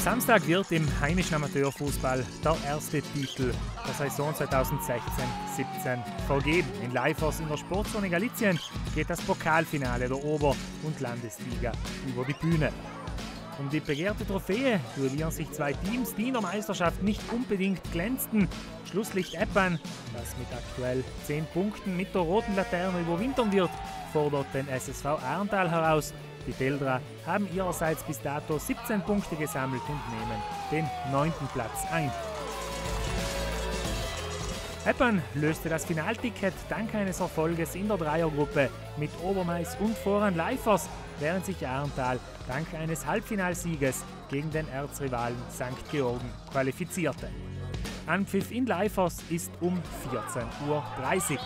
Samstag wird im heimischen Amateurfußball der erste Titel der Saison 2016-17 vergeben. In Leifers in der Sportzone Galizien geht das Pokalfinale der Ober- und Landesliga über die Bühne. Um die begehrte Trophäe duellieren sich zwei Teams, die in der Meisterschaft nicht unbedingt glänzten. Schlusslicht Eppan, das mit aktuell 10 Punkten mit der roten Laterne überwintern wird, fordert den SSV Arntal heraus. Die Teldra haben ihrerseits bis dato 17 Punkte gesammelt und nehmen den neunten Platz ein. Eppan löste das Finalticket dank eines Erfolges in der Dreiergruppe mit Obermais und Voran Leifers, während sich Arntal dank eines Halbfinalsieges gegen den Erzrivalen St. Georgen qualifizierte. Anpfiff in Leifers ist um 14.30 Uhr.